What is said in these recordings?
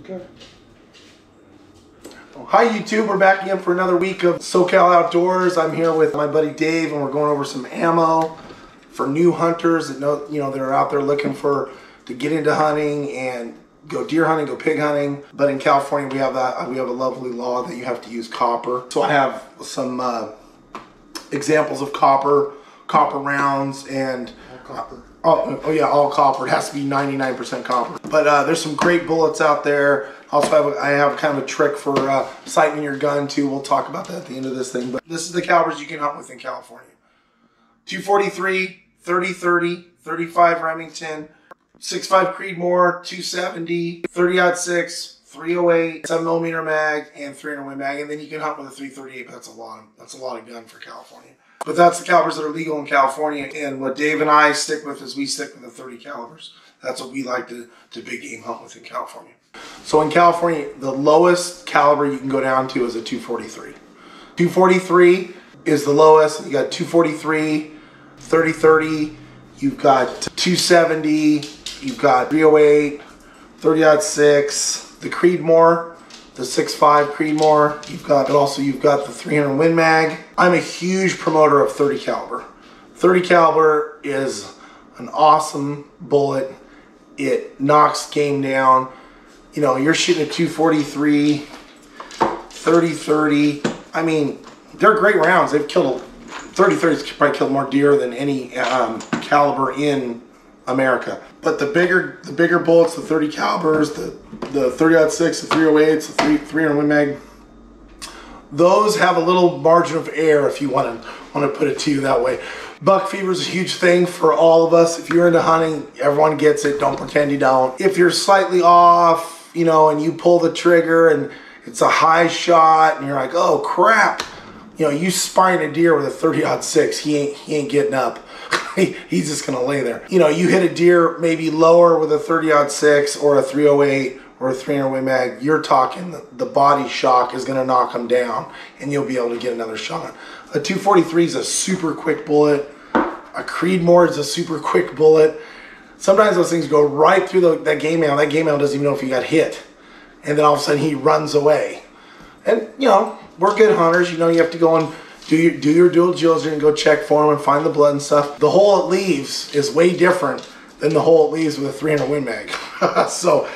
Okay. Hi YouTube, we're back again for another week of SoCal Outdoors. I'm here with my buddy Dave and we're going over some ammo for new hunters that know, you know, that are out there looking for to get into hunting and go deer hunting, go pig hunting. But in California, we have that we have a lovely law that you have to use copper. So I have some uh, examples of copper, copper rounds, and Copper. Oh, oh yeah, all copper. It has to be 99% copper. But uh, there's some great bullets out there. Also, have a, I have kind of a trick for uh, sighting your gun too. We'll talk about that at the end of this thing. But this is the calibers you can hunt with in California. 243, 30 30, 35 Remington, 6.5 Creedmoor, 270, 30 6, 308, 7 millimeter mag, and 300 Win mag. And then you can hunt with a 338, but that's a lot. Of, that's a lot of gun for California. But that's the calibers that are legal in California. And what Dave and I stick with is we stick with the 30 calibers. That's what we like to, to big game hunt with in California. So in California, the lowest caliber you can go down to is a 243. 243 is the lowest. You got 243, 30 30, you've got 270, you've got 308, 30 6, the Creedmoor, the 6.5 Creedmoor. You've got, but also you've got the 300 Win Mag. I'm a huge promoter of 30 caliber. 30 caliber is an awesome bullet. It knocks game down. You know, you're shooting a 243, 30 30. I mean, they're great rounds. They've killed 30 30 probably killed more deer than any um, caliber in America. But the bigger the bigger bullets, the 30 calibers, the the 30 6, the 308s, the 3, 300 Win Mag, those have a little margin of error if you want to want to put it to you that way. Buck fever is a huge thing for all of us. If you're into hunting, everyone gets it. Don't pretend you don't. If you're slightly off, you know, and you pull the trigger and it's a high shot and you're like, oh crap, you know, you spine a deer with a 30 6, he ain't he ain't getting up. he's just gonna lay there. You know, you hit a deer maybe lower with a 30 6 or a 308 or a 300 Win Mag, you're talking the, the body shock is gonna knock him down and you'll be able to get another shot. A 243 is a super quick bullet. A Creedmoor is a super quick bullet. Sometimes those things go right through the, that game man. That game man doesn't even know if he got hit. And then all of a sudden he runs away. And, you know, we're good hunters. You know, you have to go and do your, do your due diligence and go check for them and find the blood and stuff. The hole it leaves is way different than the hole it leaves with a 300 Win Mag. so,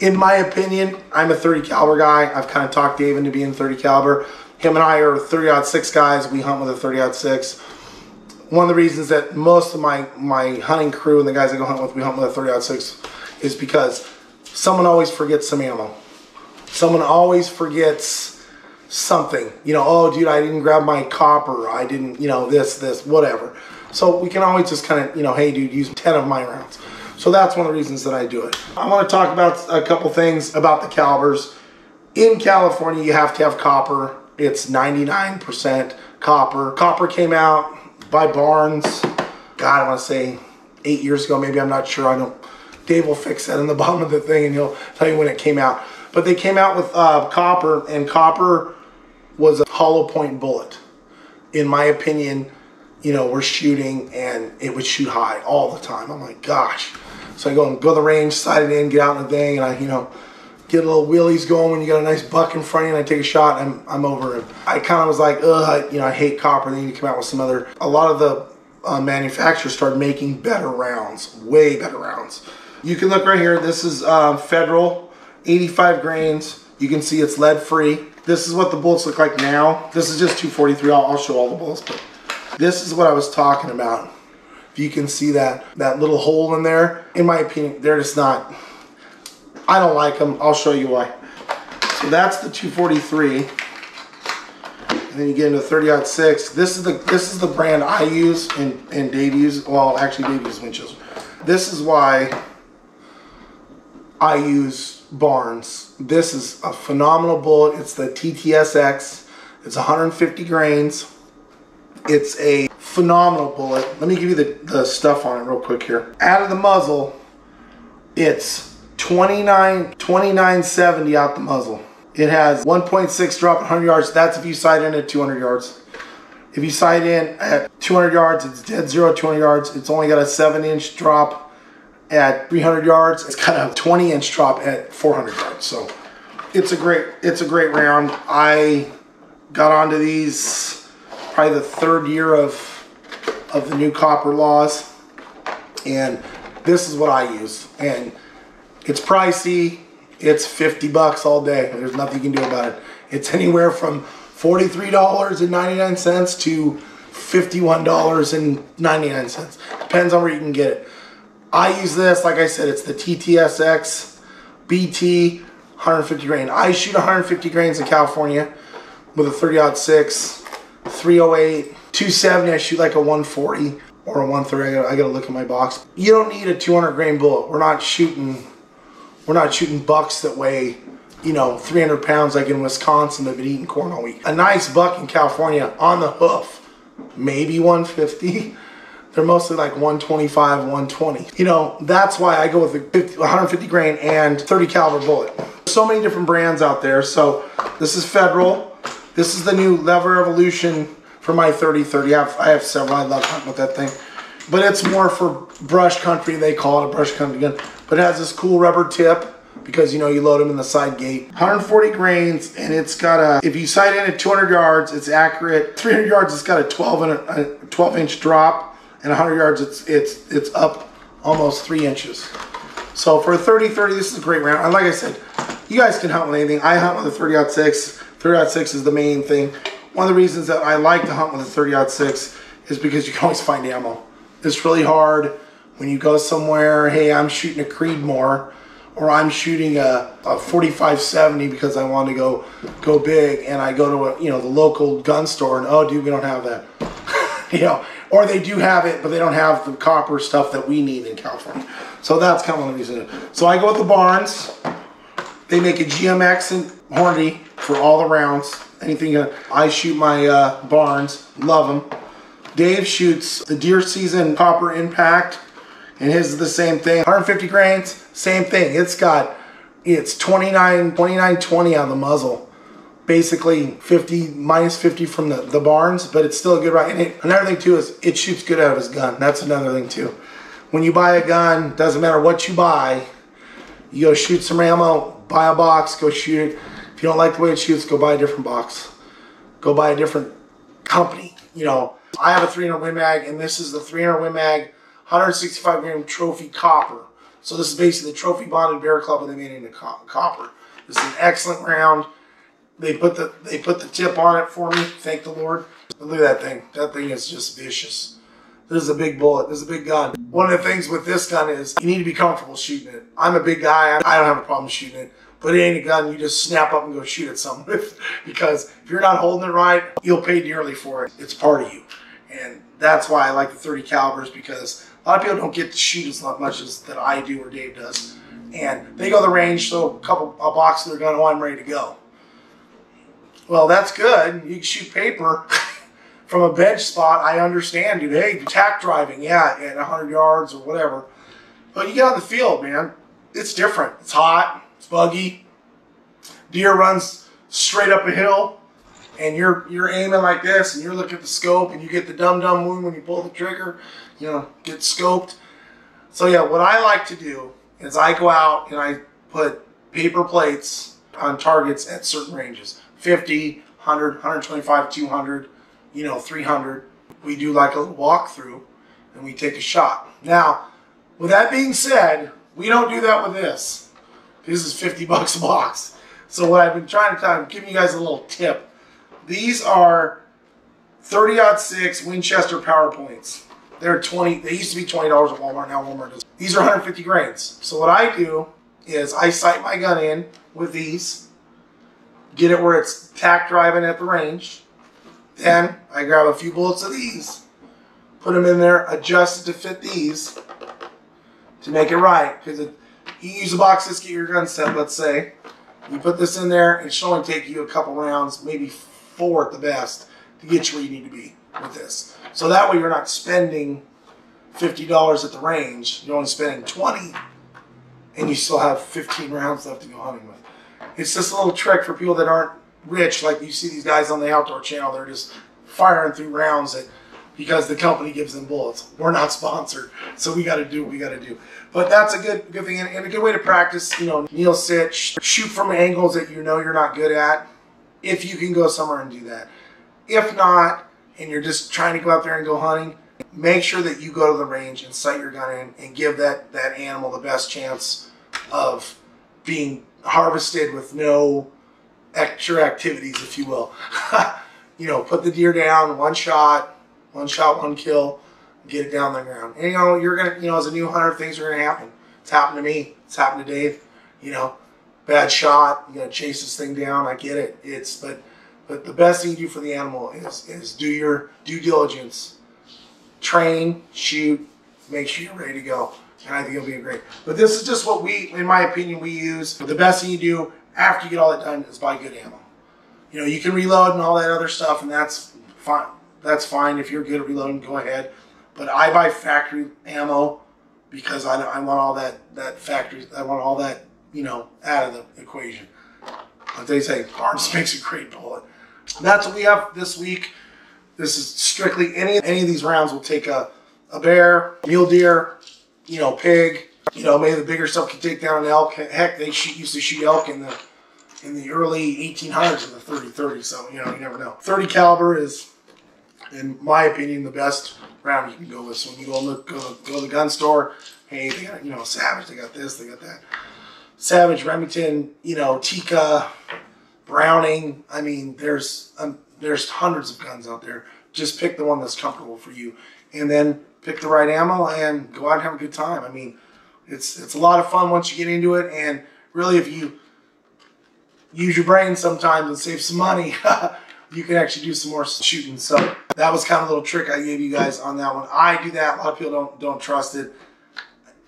in my opinion, I'm a 30 caliber guy. I've kind of talked Dave into being 30 caliber. Him and I are 30 6 guys. We hunt with a 30 6. One of the reasons that most of my, my hunting crew and the guys I go hunt with, we hunt with a 30 6 is because someone always forgets some ammo. Someone always forgets something. You know, oh, dude, I didn't grab my copper. I didn't, you know, this, this, whatever. So we can always just kind of, you know, hey, dude, use 10 of my rounds. So that's one of the reasons that I do it. I want to talk about a couple things about the calibers. In California, you have to have copper. It's 99% copper. Copper came out by Barnes, God, I want to say eight years ago, maybe, I'm not sure. I don't, Dave will fix that in the bottom of the thing and he'll tell you when it came out. But they came out with uh, copper, and copper was a hollow point bullet. In my opinion, you know, we're shooting and it would shoot high all the time. I'm like, gosh. So I go and go to the range, sight it in, get out in the thing, and I, you know, get a little wheelies going when you got a nice buck in front of you and I take a shot and I'm, I'm over it. I kind of was like, ugh, you know, I hate copper. Then you come out with some other, a lot of the uh, manufacturers started making better rounds, way better rounds. You can look right here. This is uh, Federal, 85 grains. You can see it's lead free. This is what the bullets look like now. This is just 243. I'll, I'll show all the bullets, but this is what I was talking about. If you can see that, that little hole in there, in my opinion, they're just not, I don't like them. I'll show you why. So that's the 243. And then you get into 30 6. This is the this is the brand I use and, and Dave uses. Well, actually Dave uses Winchester. This is why I use Barnes. This is a phenomenal bullet. It's the TTSX. It's 150 grains. It's a phenomenal bullet. Let me give you the, the stuff on it real quick here. Out of the muzzle, it's 29, 2970 out the muzzle. It has 1.6 drop at 100 yards. That's if you sight in at 200 yards. If you sight in at 200 yards, it's dead zero at 200 yards. It's only got a 7 inch drop at 300 yards. It's got a 20 inch drop at 400 yards. So it's a great, it's a great round. I got onto these probably the third year of of the new copper laws, and this is what I use. And it's pricey. It's 50 bucks all day. There's nothing you can do about it. It's anywhere from $43.99 to $51.99. Depends on where you can get it. I use this, like I said, it's the TTSX BT 150 grain. I shoot 150 grains in California with a 30 6, 308, 270. I shoot like a 140 or a 130. I gotta, I gotta look at my box. You don't need a 200 grain bullet. We're not shooting, we're not shooting bucks that weigh you know, 300 pounds like in Wisconsin that have been eating corn all week. A nice buck in California on the hoof, maybe 150. They're mostly like 125, 120. You know, that's why I go with the 50, 150 grain and 30 caliber bullet. So many different brands out there. So this is Federal. This is the new Lever Evolution for my 30-30. I have, I have several. I love hunting with that thing. But it's more for brush country. They call it a brush country gun. But it has this cool rubber tip because you know you load them in the side gate. 140 grains and it's got a, if you sight in at 200 yards, it's accurate. 300 yards, it's got a 12 and a, a 12 inch drop and 100 yards, it's it's it's up almost three inches. So for a 30-30, this is a great round. And like I said, you guys can hunt with anything. I hunt with a 30-06. 30-06 is the main thing. One of the reasons that I like to hunt with a 30-06 is because you can always find ammo. It's really hard when you go somewhere, hey, I'm shooting a Creedmoor or I'm shooting a, a 45-70 because I want to go go big and I go to a, you know the local gun store and oh dude we don't have that you know or they do have it but they don't have the copper stuff that we need in California. So that's kind of the reason so I go with the Barnes. They make a GMX and Hornady for all the rounds. Anything uh, I shoot my uh, Barnes. Love them Dave shoots the deer season copper impact and his is the same thing. 150 grains same thing. It's got it's 29 29 20 on the muzzle basically 50 minus 50 from the, the barnes but it's still a good right and it, another thing too is it shoots good out of his gun that's another thing too when you buy a gun doesn't matter what you buy you go shoot some ammo buy a box go shoot it if you don't like the way it shoots go buy a different box go buy a different company you know i have a 300 win mag and this is the 300 win mag 165 gram trophy copper. So this is basically the trophy bonded Bear Claw and they made it into copper. This is an excellent round. They put the they put the tip on it for me. Thank the Lord. But look at that thing. That thing is just vicious. This is a big bullet. This is a big gun. One of the things with this gun is you need to be comfortable shooting it. I'm a big guy. I don't have a problem shooting it. But it ain't a gun you just snap up and go shoot at someone with. because if you're not holding it right, you'll pay dearly for it. It's part of you. And that's why I like the 30 calibers because a lot of people don't get to shoot as much as that I do or Dave does. And they go the range, so a couple a box of their gun, oh, I'm ready to go. Well, that's good. You can shoot paper from a bench spot. I understand, dude. Hey, tack driving, yeah, at 100 yards or whatever. But you get on the field, man. It's different. It's hot. It's buggy. Deer runs straight up a hill, and you're you're aiming like this, and you're looking at the scope, and you get the dum dum wound when you pull the trigger you know, get scoped. So yeah, what I like to do is I go out and I put paper plates on targets at certain ranges. 50, 100, 125, 200, you know, 300. We do like a walkthrough and we take a shot. Now, with that being said, we don't do that with this. This is 50 bucks a box. So what I've been trying to tell, I'm giving you guys a little tip. These are 30-06 Winchester PowerPoints. They're 20, they used to be $20 at Walmart, now Walmart does. These are 150 grains. So what I do is I sight my gun in with these, get it where it's tack driving at the range. Then I grab a few bullets of these, put them in there, adjust it to fit these to make it right. Because you use a box this, get your gun set, let's say. You put this in there, it should only take you a couple rounds, maybe four at the best, to get you where you need to be with this. So that way you're not spending $50 at the range. You're only spending 20 and you still have 15 rounds left to go hunting with. It's just a little trick for people that aren't rich, like you see these guys on the outdoor channel, they're just firing through rounds at because the company gives them bullets. We're not sponsored, so we got to do what we got to do. But that's a good good thing and, and a good way to practice. You know, kneel sit, shoot from angles that you know you're not good at. If you can go somewhere and do that. If not, and you're just trying to go out there and go hunting, make sure that you go to the range and sight your gun in and give that that animal the best chance of being harvested with no extra activities, if you will. you know, put the deer down, one shot, one shot, one kill, get it down the ground. And you know, you're gonna, you know, as a new hunter, things are gonna happen. It's happened to me. It's happened to Dave. You know, bad shot. You gotta chase this thing down. I get it. It's but but the best thing you do for the animal is is do your due diligence. Train, shoot, make sure you're ready to go. And I think it'll be great. But this is just what we, in my opinion, we use. The best thing you do after you get all that done is buy good ammo. You know, you can reload and all that other stuff, and that's fine. That's fine if you're good at reloading. Go ahead. But I buy factory ammo because I, I want all that that factory. I want all that you know out of the equation. But they say Barnes makes a great bullet. That's what we have this week. This is strictly any any of these rounds will take a a bear, mule deer, you know, pig. You know, maybe the bigger stuff can take down an elk. Heck, they shoot, used to shoot elk in the in the early 1800s with a 30-30. So you know, you never know. 30 caliber is, in my opinion, the best round you can go with. So when you go look, go, go to the gun store, hey, they got you know Savage, they got this, they got that. Savage, Remington, you know, Tikka, Browning. I mean, there's um, there's hundreds of guns out there. Just pick the one that's comfortable for you, and then pick the right ammo and go out and have a good time. I mean, it's it's a lot of fun once you get into it, and really, if you use your brain sometimes and save some money, you can actually do some more shooting. So that was kind of a little trick I gave you guys on that one. I do that. A lot of people don't don't trust it.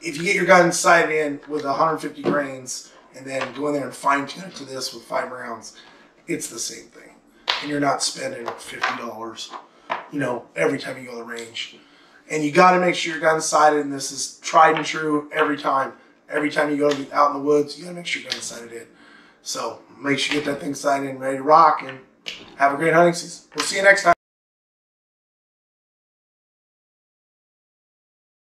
If you get your gun sighted in with 150 grains and then go in there and fine tune it to this with five rounds, it's the same thing. And you're not spending $50, you know, every time you go to the range. And you got to make sure your gun's sighted, and this is tried and true every time. Every time you go out in the woods, you got to make sure your gun's sighted in. So make sure you get that thing sighted in, ready to rock, and have a great hunting season. We'll see you next time.